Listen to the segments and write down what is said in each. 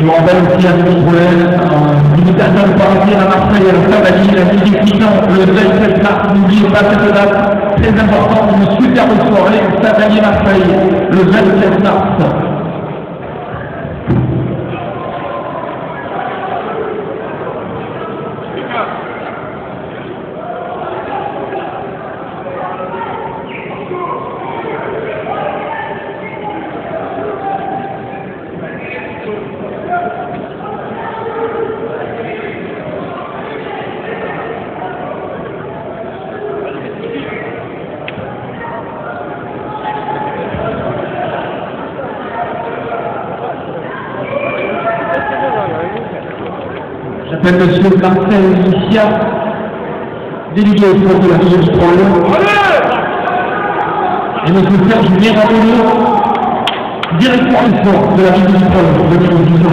Je vous rappelle aussi à ce problème, imitateur de paradis à Marseille, à la Savali, la musique le 27 mars, n'oubliez pas cette date, très importante, une superbe soirée, Savali Marseille, le 27 mars. J'appelle Monsieur Marcel Licia, délégué au sport de la Troll. Et Monsieur Serge Mirabello, directeur du sport de la du Troll. Venez nous nous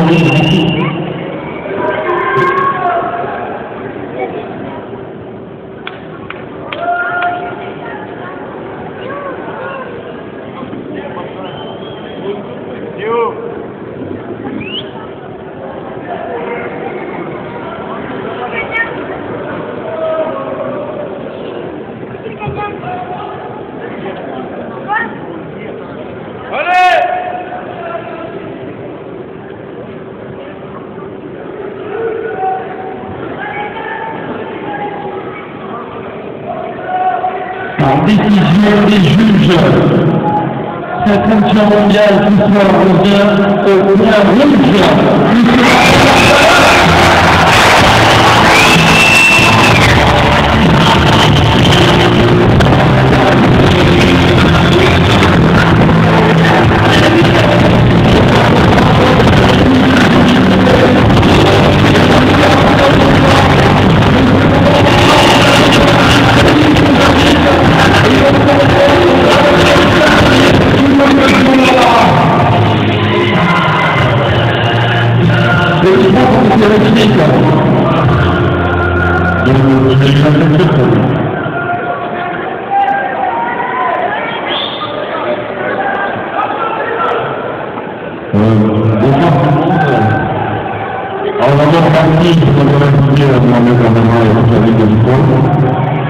décision des juges. Cette fonction mondiale soir revient au point rouge.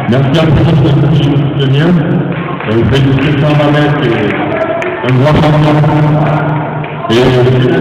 Merci à tous de soutenir. Félicitations à Mohamed et un grand. Et